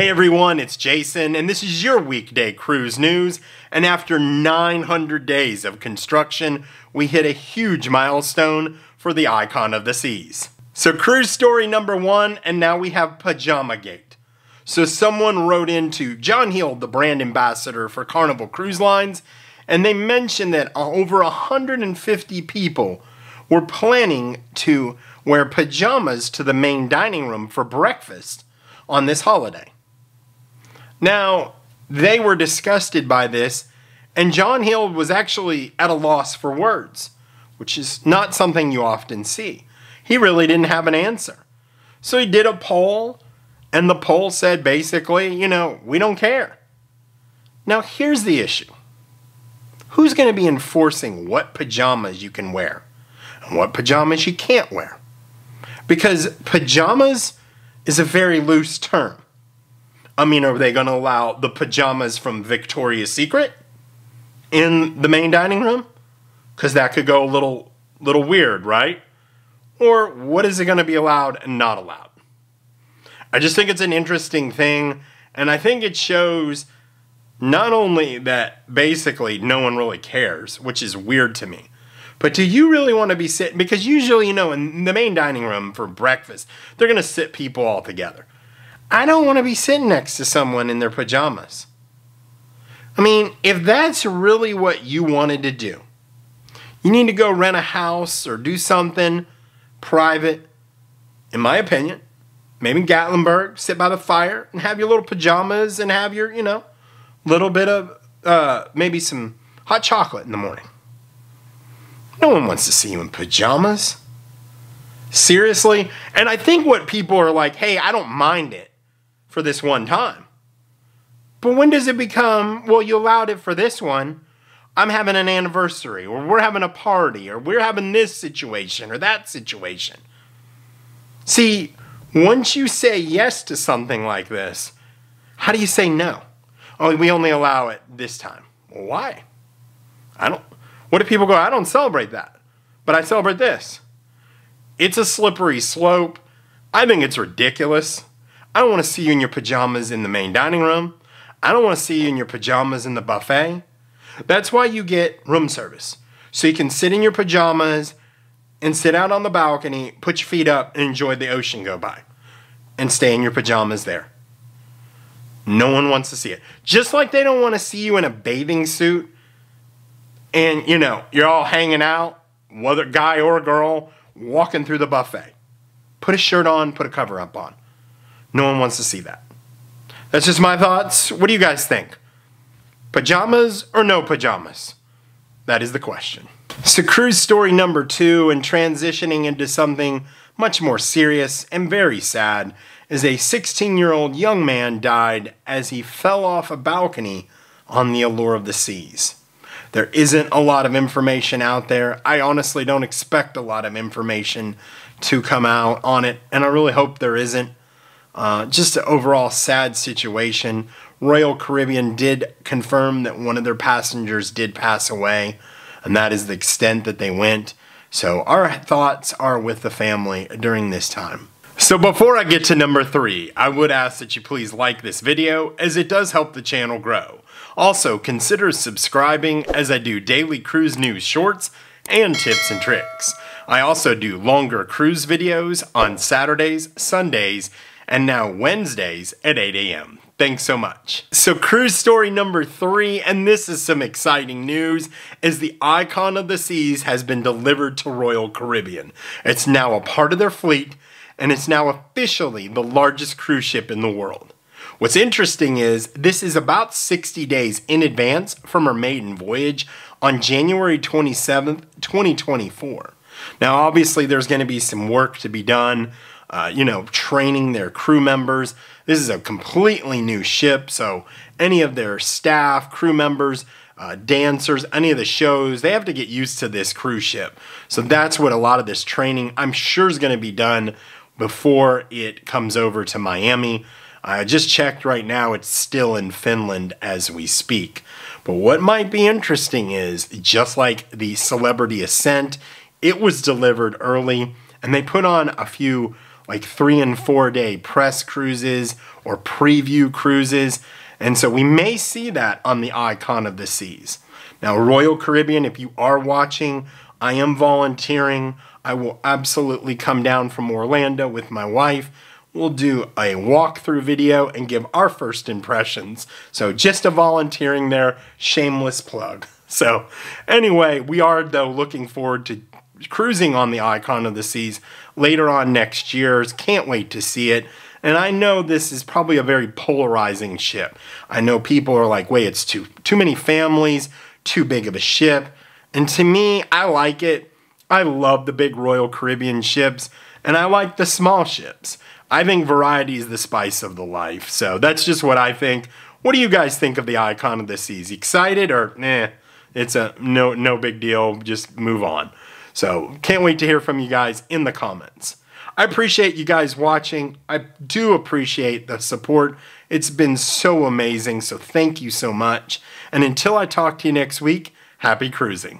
Hey everyone, it's Jayson, and this is your weekday cruise news. And after 900 days of construction, we hit a huge milestone for the icon of the seas. So, cruise story number one, and now we have Pajama Gate. So, someone wrote into John Heald, the brand ambassador for Carnival Cruise Lines, and they mentioned that uh, over 150 people were planning to wear pajamas to the main dining room for breakfast on this holiday. Now, they were disgusted by this, and John Heald was actually at a loss for words, which is not something you often see. He really didn't have an answer. So he did a poll, and the poll said basically, you know, we don't care. Now, here's the issue who's going to be enforcing what pajamas you can wear and what pajamas you can't wear? Because pajamas is a very loose term. I mean, are they going to allow the pajamas from Victoria's Secret in the main dining room? Because that could go a little, little weird, right? Or what is it going to be allowed and not allowed? I just think it's an interesting thing, and I think it shows not only that basically no one really cares, which is weird to me, but do you really want to be sitting? Because usually, you know, in the main dining room for breakfast, they're going to sit people all together. I don't want to be sitting next to someone in their pajamas. I mean, if that's really what you wanted to do, you need to go rent a house or do something private, in my opinion. Maybe Gatlinburg, sit by the fire and have your little pajamas and have your, you know, little bit of uh, maybe some hot chocolate in the morning. No one wants to see you in pajamas. Seriously? And I think what people are like, hey, I don't mind it for this one time. But when does it become, well, you allowed it for this one? I'm having an anniversary, or we're having a party, or we're having this situation or that situation. See, once you say yes to something like this, how do you say no? Oh, we only allow it this time. Well, why? I don't. What if people go, I don't celebrate that, but I celebrate this? It's a slippery slope. I think it's ridiculous. I don't want to see you in your pajamas in the main dining room. I don't want to see you in your pajamas in the buffet. That's why you get room service. So you can sit in your pajamas and sit out on the balcony, put your feet up, and enjoy the ocean go by. And stay in your pajamas there. No one wants to see it. Just like they don't want to see you in a bathing suit and, you know, you're all hanging out, whether guy or girl, walking through the buffet. Put a shirt on, put a cover up on. No one wants to see that. That's just my thoughts. What do you guys think? Pajamas or no pajamas? That is the question. So, cruise story number two, and transitioning into something much more serious and very sad, is a 16 year old young man died as he fell off a balcony on the Allure of the Seas. There isn't a lot of information out there. I honestly don't expect a lot of information to come out on it, and I really hope there isn't. Uh, just an overall sad situation. Royal Caribbean did confirm that one of their passengers did pass away, and that is the extent that they went. So, our thoughts are with the family during this time. So, before I get to number three, I would ask that you please like this video as it does help the channel grow. Also, consider subscribing as I do daily cruise news shorts and tips and tricks. I also do longer cruise videos on Saturdays, Sundays, and now Wednesdays at 8 a.m. Thanks so much. So, cruise story number three, and this is some exciting news, is the Icon of the Seas has been delivered to Royal Caribbean. It's now a part of their fleet, and it's now officially the largest cruise ship in the world. What's interesting is this is about 60 days in advance from her maiden voyage on January 27th, 2024. Now, obviously, there's going to be some work to be done uh, you know, training their crew members. This is a completely new ship, so any of their staff, crew members, uh, dancers, any of the shows, they have to get used to this cruise ship. So that's what a lot of this training, I'm sure, is going to be done before it comes over to Miami. I just checked right now, it's still in Finland as we speak. But what might be interesting is just like the Celebrity Ascent, it was delivered early and they put on a few like three and four day press cruises or preview cruises. And so we may see that on the Icon of the Seas. Now, Royal Caribbean, if you are watching, I am volunteering. I will absolutely come down from Orlando with my wife. We'll do a walkthrough video and give our first impressions. So, just a volunteering there, shameless plug. So, anyway, we are though looking forward to cruising on the Icon of the Seas later on next year. Can't wait to see it. And I know this is probably a very polarizing ship. I know people are like, wait, it's too too many families, too big of a ship. And to me, I like it. I love the big Royal Caribbean ships, and I like the small ships. I think variety is the spice of the life. So that's just what I think. What do you guys think of the Icon of the Seas? Excited or nah? It's a no no big deal. Just move on. So can't wait to hear from you guys in the comments. I appreciate you guys watching. I do appreciate the support. It's been so amazing. So thank you so much. And until I talk to you next week, happy cruising.